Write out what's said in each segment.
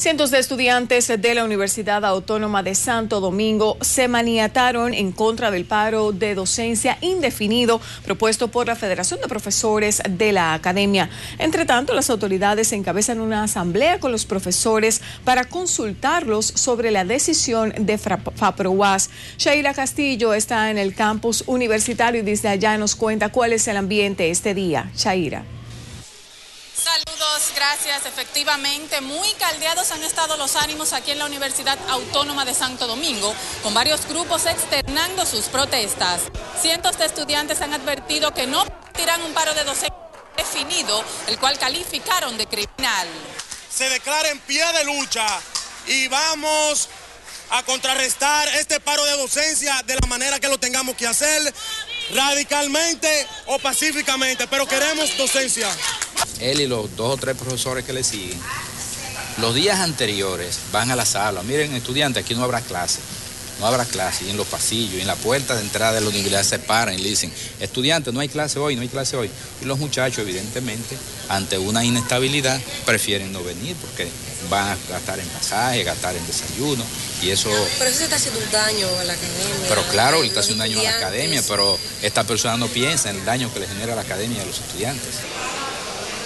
Cientos de estudiantes de la Universidad Autónoma de Santo Domingo se maniataron en contra del paro de docencia indefinido propuesto por la Federación de Profesores de la Academia. Entre tanto, las autoridades encabezan una asamblea con los profesores para consultarlos sobre la decisión de FAPROAS. Shaira Castillo está en el campus universitario y desde allá nos cuenta cuál es el ambiente este día. Shaira. Gracias. Efectivamente, muy caldeados han estado los ánimos aquí en la Universidad Autónoma de Santo Domingo, con varios grupos externando sus protestas. Cientos de estudiantes han advertido que no tiran un paro de docencia definido, el cual calificaron de criminal. Se declara en pie de lucha y vamos a contrarrestar este paro de docencia de la manera que lo tengamos que hacer, radicalmente o pacíficamente, pero queremos docencia él y los dos o tres profesores que le siguen, los días anteriores van a la sala, miren estudiantes, aquí no habrá clase, no habrá clase, y en los pasillos, y en la puerta de entrada de la universidad se paran y le dicen, estudiantes, no hay clase hoy, no hay clase hoy. Y los muchachos, evidentemente, ante una inestabilidad, prefieren no venir porque van a gastar en pasaje, gastar en desayuno, y eso... Pero eso está haciendo un daño a la academia. Pero claro, le está haciendo un daño a la academia, pero esta persona no piensa en el daño que le genera a la academia y a los estudiantes.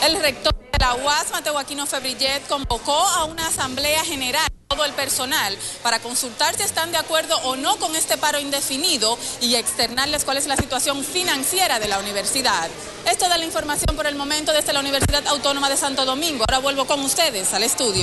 El rector de la UAS, Mateo Aquino Febrillet, convocó a una asamblea general todo el personal para consultar si están de acuerdo o no con este paro indefinido y externarles cuál es la situación financiera de la universidad. Esto da la información por el momento desde la Universidad Autónoma de Santo Domingo. Ahora vuelvo con ustedes al estudio.